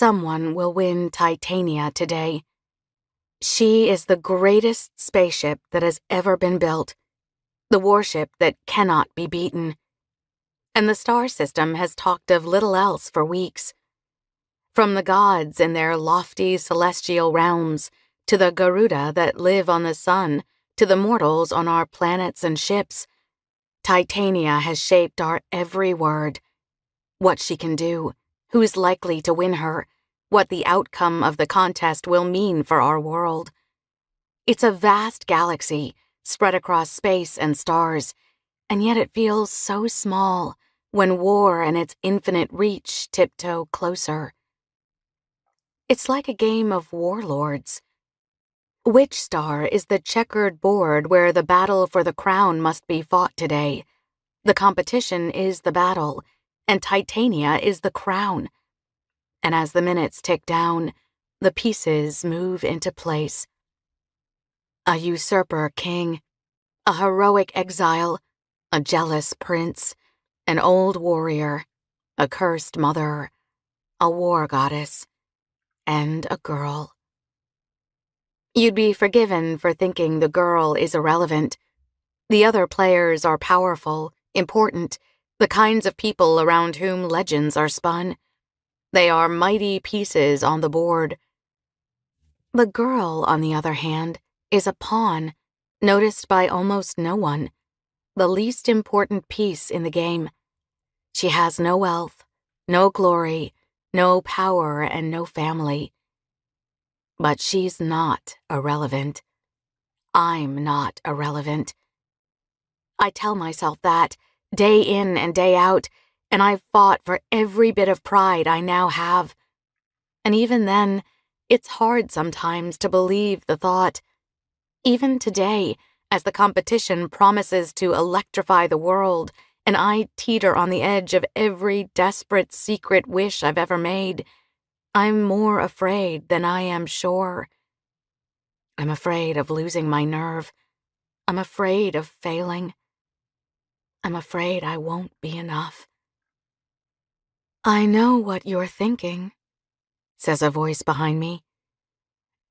Someone will win Titania today. She is the greatest spaceship that has ever been built, the warship that cannot be beaten. And the star system has talked of little else for weeks. From the gods in their lofty celestial realms, to the Garuda that live on the sun, to the mortals on our planets and ships, Titania has shaped our every word. What she can do, who's likely to win her, what the outcome of the contest will mean for our world. It's a vast galaxy spread across space and stars, and yet it feels so small when war and its infinite reach tiptoe closer. It's like a game of warlords. Wychstar is the checkered board where the battle for the crown must be fought today? The competition is the battle, and Titania is the crown and as the minutes tick down, the pieces move into place. A usurper king, a heroic exile, a jealous prince, an old warrior, a cursed mother, a war goddess, and a girl. You'd be forgiven for thinking the girl is irrelevant. The other players are powerful, important, the kinds of people around whom legends are spun. They are mighty pieces on the board. The girl, on the other hand, is a pawn, noticed by almost no one, the least important piece in the game. She has no wealth, no glory, no power, and no family. But she's not irrelevant. I'm not irrelevant. I tell myself that, day in and day out, and I've fought for every bit of pride I now have. And even then, it's hard sometimes to believe the thought. Even today, as the competition promises to electrify the world, and I teeter on the edge of every desperate secret wish I've ever made, I'm more afraid than I am sure. I'm afraid of losing my nerve. I'm afraid of failing. I'm afraid I won't be enough. I know what you're thinking, says a voice behind me.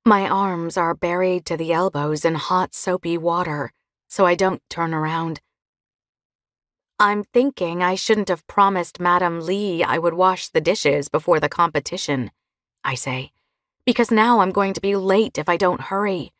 My arms are buried to the elbows in hot, soapy water, so I don't turn around. I'm thinking I shouldn't have promised Madam Lee I would wash the dishes before the competition, I say, because now I'm going to be late if I don't hurry.